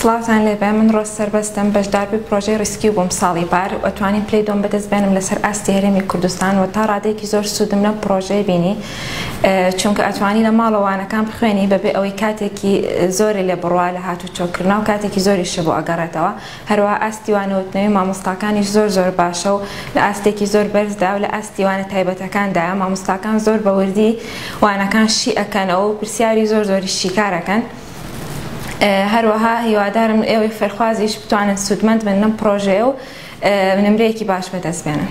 سڵاوتان لێبێ من ڕۆز سربەستم بەشداربی پرۆژەی ڕیسکیو بووم ساڵی پار ئەتوانین پلی دۆم بەدەست بێنم لەسەر ئاستی هەرێمی کوردستان و تا ڕادێکی زۆر سوودم لەم پرۆژەیە بینی چونکە ئەتوانی لە ماڵەوانەکان بخوێنی بەبێ ئەوەی کاتێکی زۆری لێ بڕوا لە هاتو چۆکردنا و کاتێکی زۆری شە بۆ ئەگەڕێتەوە هەروەها ئاستی وانەوتنەوەی مامۆستاکانیش زۆر زۆر باشە و لە ئاستێکی زۆر بەرزدا و لە ئاستی وانە تایبەتەکاندایە مامۆستاکان زۆر بە وردی وانەکان شی ئەکەنەوە و پرسیاری زۆر زۆریش شیکار ئەکەن هەروەها هیوادارم ئێوەی فێرخوازیش بتوانن سوودمەند بن لەم پرۆژەیە و نمرەیەکی باش بەدەست بێنن